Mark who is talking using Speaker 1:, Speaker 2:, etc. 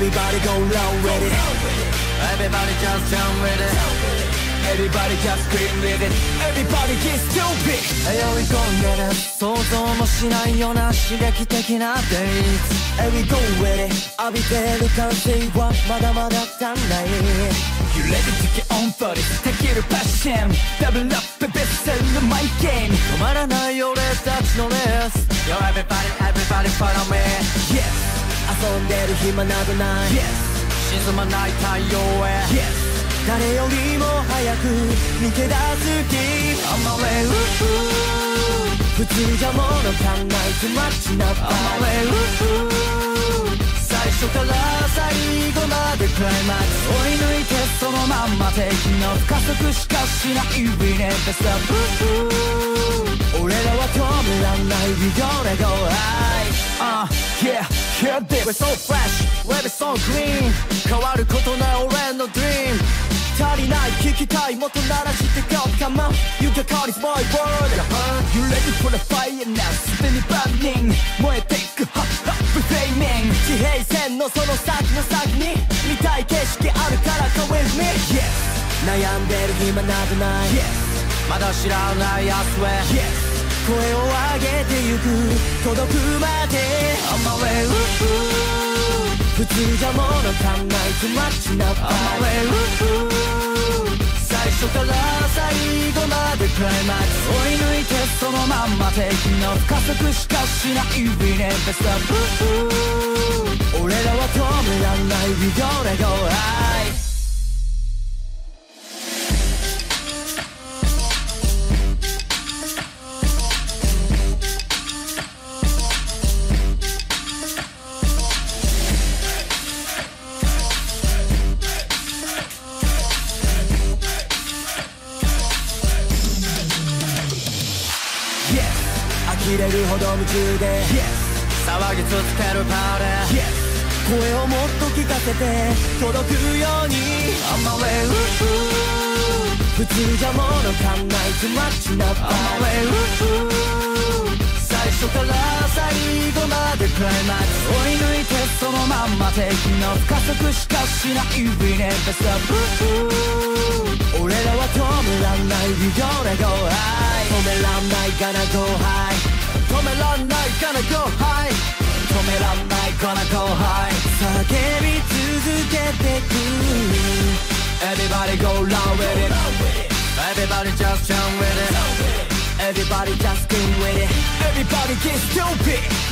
Speaker 1: Everybody go low with it
Speaker 2: Everybody just jump with it
Speaker 1: Everybody just scream with it Everybody get stupid
Speaker 2: 酔い込んでる想像もしないような刺激的な Days
Speaker 1: Every go with it 浴びてる感性はまだまだ足んない
Speaker 2: You ready to get on for it できるパッション Double up ベストセルマイゲーム止まらない俺たちのレース Yo everybody everybody
Speaker 1: でる暇などない。
Speaker 2: Yes. 沈まない太陽へ。
Speaker 1: Yes. 誰よりも早く抜け出す気。
Speaker 2: I'm a way
Speaker 1: 普通じゃ物足んない too much な
Speaker 2: I'm a way 最初から最後までクライマックス。追い抜いてそのまんま敵の不加速しかしない We never stop
Speaker 1: 俺らは止めらんない。We gonna go high.
Speaker 2: Uh, yeah, yeah, baby, we're so fresh, we're so green 変わることない俺の dream
Speaker 1: 足りない聞きたいもっと鳴らして Go come on You can call this my world
Speaker 2: You ready for the fire now, spinning burning 燃えていく hot, hot, we're flaming
Speaker 1: 地平線のその先の先に見たい景色あるから Come with me
Speaker 2: Yes,
Speaker 1: 悩んでる暇などない
Speaker 2: yes まだ知らない明日へ
Speaker 1: Yes 声を上げて届くまで。
Speaker 2: On my way, ooh, ooh.
Speaker 1: 普通じゃ物足んない too much な
Speaker 2: On my way, ooh, ooh. 最初から最後までクライマックス。追い抜いてそのまんま敵の加速しかしない。We never stop
Speaker 1: 俺らは止めらんない。We gonna go high 呆れるほど夢中で。
Speaker 2: 騒ぎ続けるパウダー
Speaker 1: 声をもっと聞かせて。届くように。
Speaker 2: On my way, ooh, ooh.
Speaker 1: 普通じゃ物足んない too much な
Speaker 2: On my way, ooh, ooh. 最初から最後までクライマックス。追い抜いてそのまんま敵の不加速しかしない We never stop
Speaker 1: 俺らは止めらんない。We gonna go high 止めらんない。Gonna
Speaker 2: gonna go high 止めらんない gonna go high
Speaker 1: 叫び続けてく
Speaker 2: Everybody go loud with it Everybody just jump with it
Speaker 1: Everybody just scream with it Everybody get stupid